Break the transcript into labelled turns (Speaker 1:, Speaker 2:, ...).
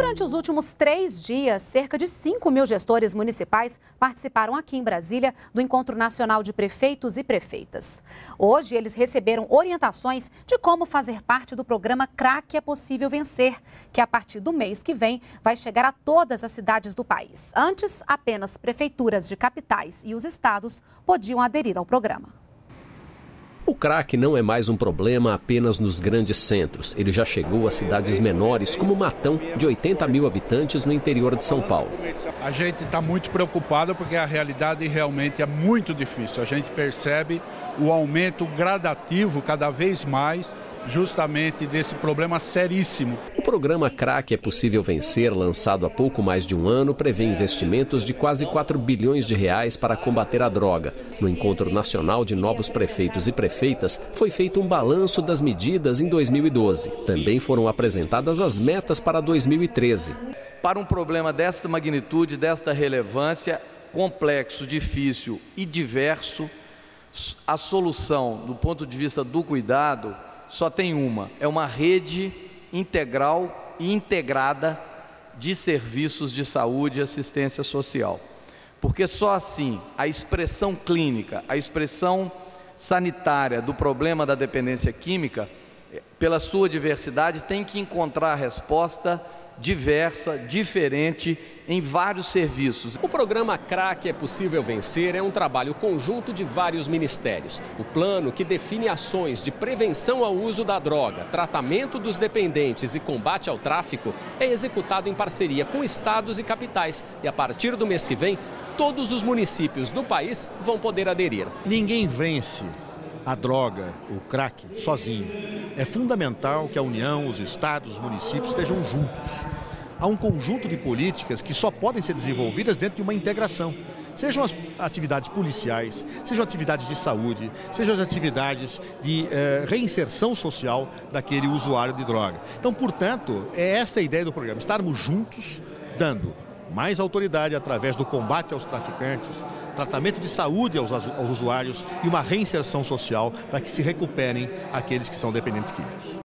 Speaker 1: Durante os últimos três dias, cerca de 5 mil gestores municipais participaram aqui em Brasília do Encontro Nacional de Prefeitos e Prefeitas. Hoje, eles receberam orientações de como fazer parte do programa CRAC é Possível Vencer, que a partir do mês que vem vai chegar a todas as cidades do país. Antes, apenas prefeituras de capitais e os estados podiam aderir ao programa.
Speaker 2: O crack não é mais um problema apenas nos grandes centros. Ele já chegou a cidades menores, como Matão, de 80 mil habitantes no interior de São Paulo.
Speaker 3: A gente está muito preocupado porque a realidade realmente é muito difícil. A gente percebe o aumento gradativo cada vez mais justamente desse problema seríssimo.
Speaker 2: O programa CRAC é possível vencer, lançado há pouco mais de um ano, prevê investimentos de quase 4 bilhões de reais para combater a droga. No Encontro Nacional de Novos Prefeitos e Prefeitas, foi feito um balanço das medidas em 2012. Também foram apresentadas as metas para 2013.
Speaker 4: Para um problema desta magnitude, desta relevância, complexo, difícil e diverso, a solução, do ponto de vista do cuidado, só tem uma: é uma rede integral e integrada de serviços de saúde e assistência social. Porque só assim a expressão clínica, a expressão sanitária do problema da dependência química, pela sua diversidade, tem que encontrar resposta diversa, diferente em vários serviços.
Speaker 2: O programa CRAC é possível vencer é um trabalho conjunto de vários ministérios. O plano que define ações de prevenção ao uso da droga, tratamento dos dependentes e combate ao tráfico é executado em parceria com estados e capitais. E a partir do mês que vem, todos os municípios do país vão poder aderir.
Speaker 5: Ninguém vence a droga, o crack, sozinho. É fundamental que a União, os estados, os municípios estejam juntos. Há um conjunto de políticas que só podem ser desenvolvidas dentro de uma integração. Sejam as atividades policiais, sejam atividades de saúde, sejam as atividades de eh, reinserção social daquele usuário de droga. Então, portanto, é essa a ideia do programa: estarmos juntos, dando mais autoridade através do combate aos traficantes, tratamento de saúde aos, aos usuários e uma reinserção social para que se recuperem aqueles que são dependentes químicos.